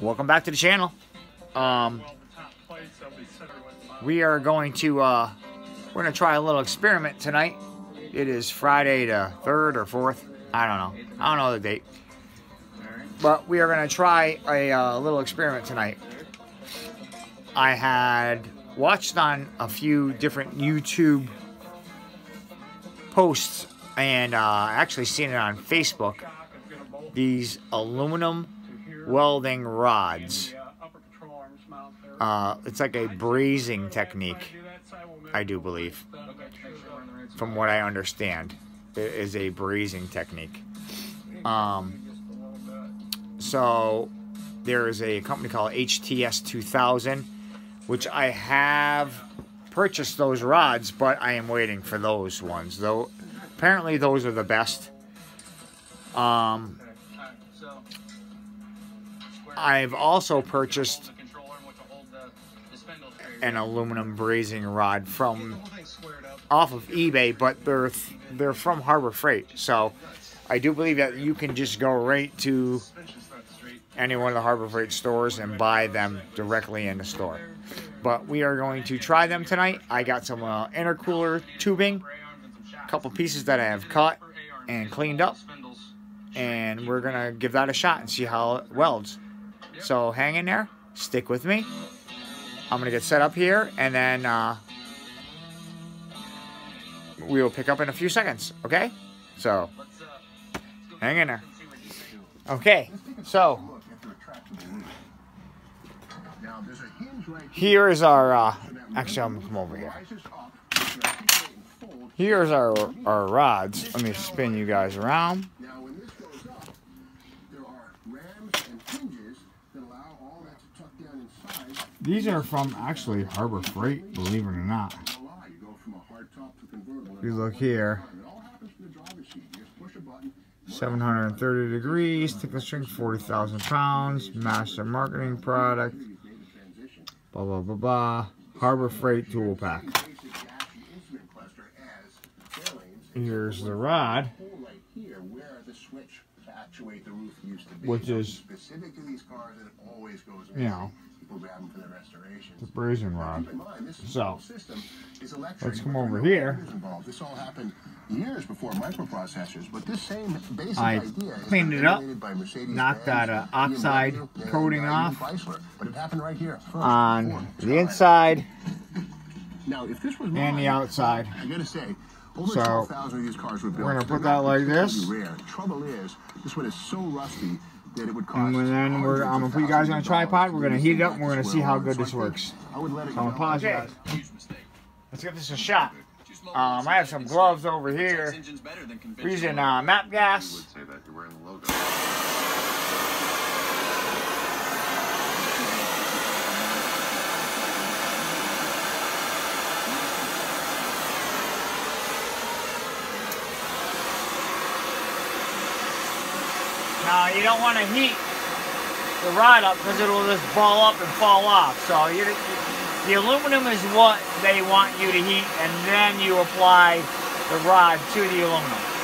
welcome back to the channel. Um, we are going to uh, we're gonna try a little experiment tonight. It is Friday the third or fourth. I don't know. I don't know the date. But we are gonna try a uh, little experiment tonight. I had watched on a few different YouTube posts and uh, actually seen it on Facebook. These aluminum welding rods. Uh, it's like a brazing technique, I do believe, from what I understand, it is a brazing technique. Um, so there is a company called HTS 2000, which I have purchased those rods, but I am waiting for those ones. Though apparently those are the best. Um, I've also purchased an aluminum brazing rod from off of eBay, but they're they're from Harbor Freight. So I do believe that you can just go right to any one of the Harbor Freight stores and buy them directly in the store. But we are going to try them tonight. I got some uh, intercooler tubing, a couple pieces that I have cut and cleaned up, and we're gonna give that a shot and see how it welds. So hang in there, stick with me. I'm gonna get set up here, and then uh, we will pick up in a few seconds. Okay? So hang in there. Okay, so here is our. Uh, actually, I'm gonna come over here. Here's our our rods. Let me spin you guys around. These are from actually Harbor Freight, believe it or not. You look here. 730 degrees, tensile strength 40,000 pounds, master marketing product, blah, blah, blah, blah. Harbor Freight tool pack. Here's the rod, which is, specific to these cars that always goes you know, the brazing rod. So, let's come over here. This all happened years before microprocessors, but this same basic I idea cleaned it up, knocked that uh, oxide BMW, coating off Chrysler. But it happened right here first, on the inside Now, if this was and the outside. I gotta say, over So, 12,000 of these cars were built. we're gonna put that like this. Rare. Trouble is, this one is so rusty that it would cost. And then we're, I'm gonna put you guys on a tripod. We're gonna heat it up. and We're gonna see how good this works. I would let it So I'm gonna pause you guys. Let's give this a shot. Um, I have some gloves over here. We're using uh, MAPP gas. say that you're wearing the logo. Now you don't want to heat the rod up because it'll just ball up and fall off. So you, the aluminum is what they want you to heat, and then you apply the rod to the aluminum.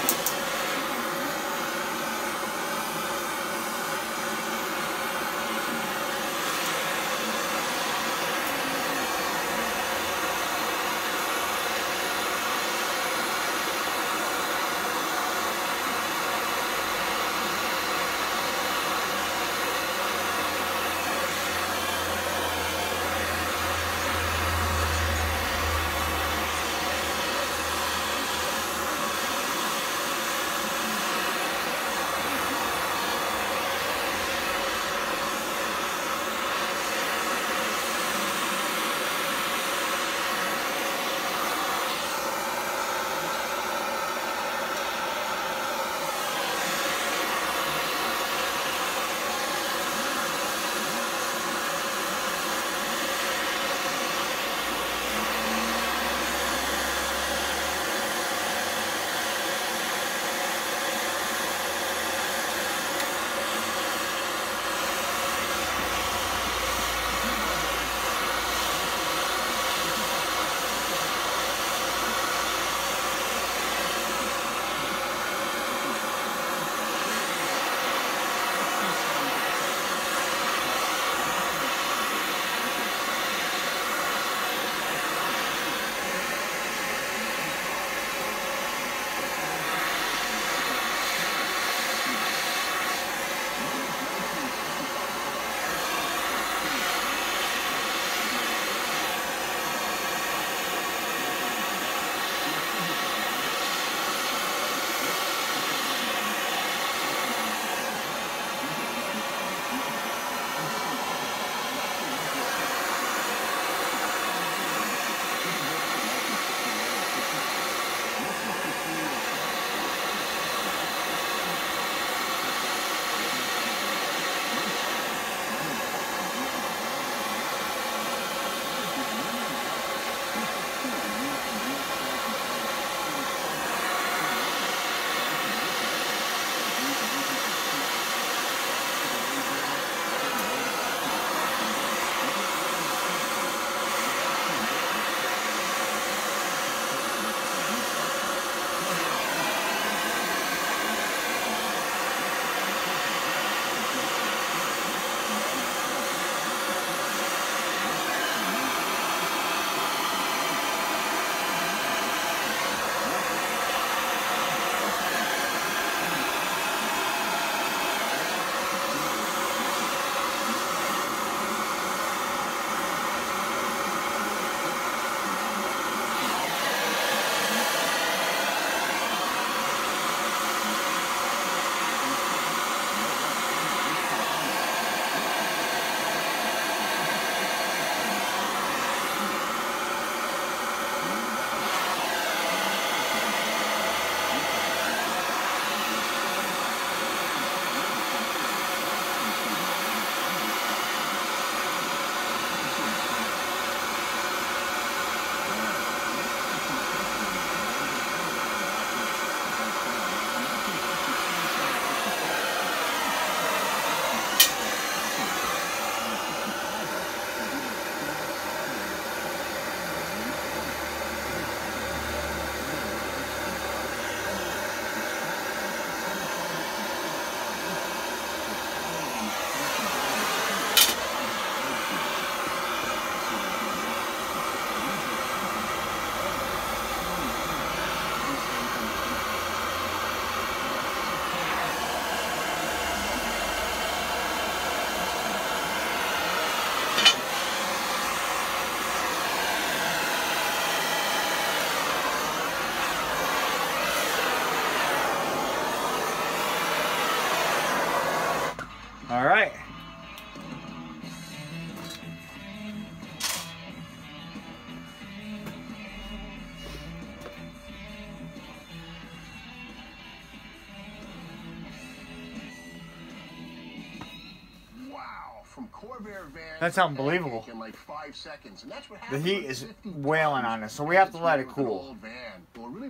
That's unbelievable. Like seconds, and that's what The heat is wailing on us, so we have to let it cool. old van. Really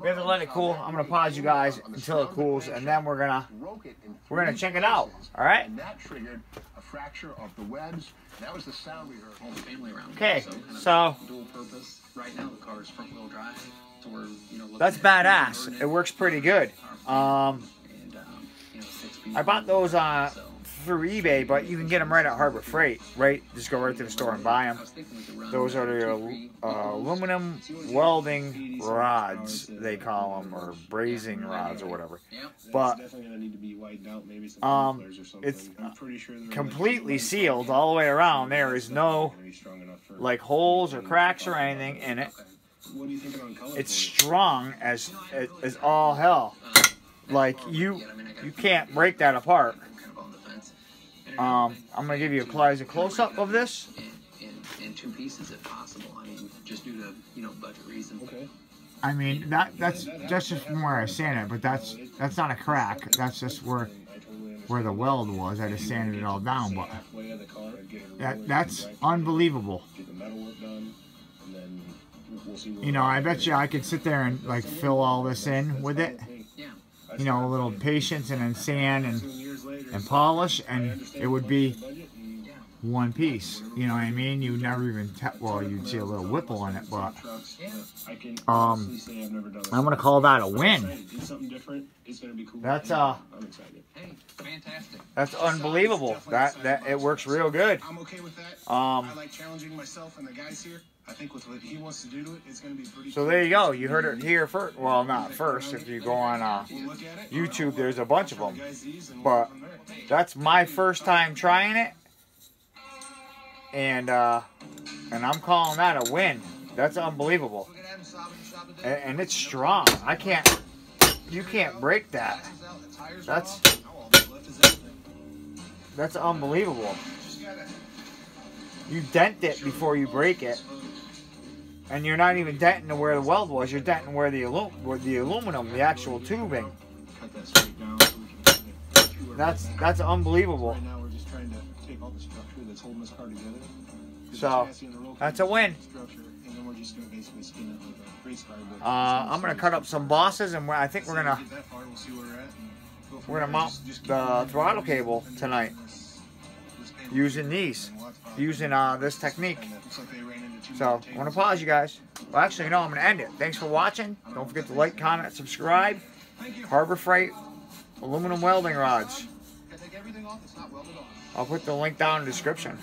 We have to let it cool. I'm gonna pause you guys until it cools, and then we're gonna broke it in we're gonna check it out. All right. And that triggered a fracture of the webs. That was the sound we heard. whole family around. Okay, kind so- dual purpose. Right now, the car is front wheel drive, so we're you know. That's badass. converting It works pretty good. Um, And, um, you know, six-speed I bought those uh, so- through eBay, but you can get them right at Harbor Freight. Right, just go right to the store and buy them. Those are the uh, aluminum welding rods, they call them, or brazing rods, or whatever. But um, it's, uh, completely sealed all the way around. There is no like holes or cracks or anything in it. It's strong as as, all hell. Like you, you can't break that apart. Um, I'm gonna give you a close, a close up of this. In, in, in two pieces, if possible. I mean, just due to you know budget reasons. Okay. I mean that that's that's just from where I sanded it, but that's that's not a crack. That's just where I totally understand. where the weld was. I just sanded it all down, but Halfway of the car, get it that that's unbelievable. Get the metal work done, and then we'll- we'll see. where You know, I bet you I could sit there and like fill all this in with it. Yeah. You know, a little patience and then sand and Seven years later, and polish, and it would be budget and Yeah. one piece. You know what I mean? You'd never even well, you'd see a little whipple in it, but Um, honestly say I've never done I'm gonna call that a win. excited. Do something different. It's gonna be cool. That's, uh, I'm excited. Hey, fantastic. That's unbelievable. That that it works real good. I'm okay with that. Um, I like challenging myself and the guys here. I think with what he wants to do to it, it's going to be pretty. so there you go. You heard it here first. Well, not first. If you go on uh, We'll look at it. YouTube, there's a bunch of them. guys these and But- we'll go from there. That's my first time trying it, and uh, and I'm calling that a win. That's unbelievable, Look at Adam stopping shop and, and it's strong. I can't. You can't break that. Batteries out, the tires are That's- off. Now all that's left is everything. That's unbelievable. You dent it before you break it, and you're not even denting to where the weld was. You're denting where the alum, where the aluminum, the actual tubing. Cut that straight down so we can put it to our- That's that's ununbelievable. Right now we're just trying to take all the structure that's holding this car together. So, chassis and the roll that's a win. Structure, and then we're just gonna basically spin it like a race car. but Uh, I'm gonna cut up some bosses, and I think we're gonna get that far. We'll see where we're at. and go from we're gonna mount Just- just keep the throttle cable tonight This- this payload- using these, and we'll have to find- using uh this technique. Looks like they ran into two So more I want to pause you guys. Well, actually, no, I'm gonna end it. Thanks for watching. Don't forget to like, comment, subscribe. Harbor Freight aluminum welding rods. I take everything off. It's not welded on. I'll put the link down in the description.